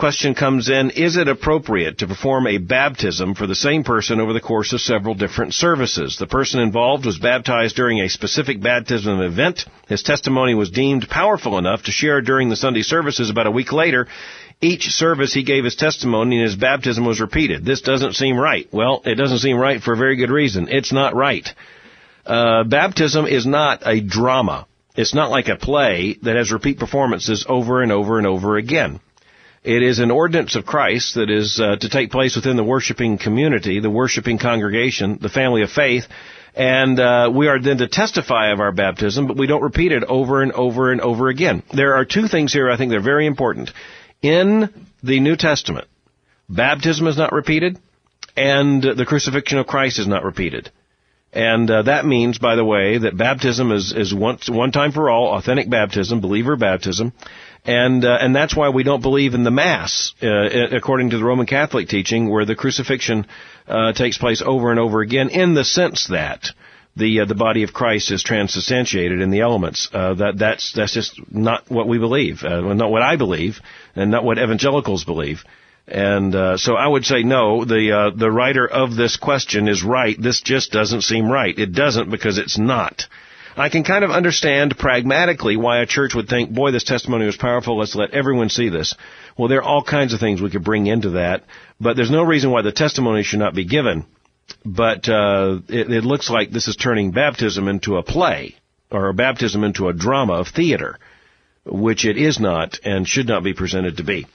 question comes in, is it appropriate to perform a baptism for the same person over the course of several different services? The person involved was baptized during a specific baptism event. His testimony was deemed powerful enough to share during the Sunday services about a week later. Each service he gave his testimony and his baptism was repeated. This doesn't seem right. Well, it doesn't seem right for a very good reason. It's not right. Uh, baptism is not a drama. It's not like a play that has repeat performances over and over and over again. It is an ordinance of Christ that is uh, to take place within the worshiping community, the worshiping congregation, the family of faith, and uh, we are then to testify of our baptism, but we don't repeat it over and over and over again. There are two things here I think they're very important. In the New Testament, baptism is not repeated, and the crucifixion of Christ is not repeated. And uh, that means, by the way, that baptism is, is once, one time for all, authentic baptism, believer baptism and uh, and that's why we don't believe in the mass, uh, according to the Roman Catholic teaching, where the crucifixion uh, takes place over and over again, in the sense that the uh, the body of Christ is transubstantiated in the elements. Uh, that that's that's just not what we believe, not what I believe, and not what evangelicals believe. And uh, so I would say no. The uh, the writer of this question is right. This just doesn't seem right. It doesn't because it's not. I can kind of understand pragmatically why a church would think, boy, this testimony was powerful, let's let everyone see this. Well, there are all kinds of things we could bring into that, but there's no reason why the testimony should not be given. But uh, it, it looks like this is turning baptism into a play, or a baptism into a drama of theater, which it is not and should not be presented to be.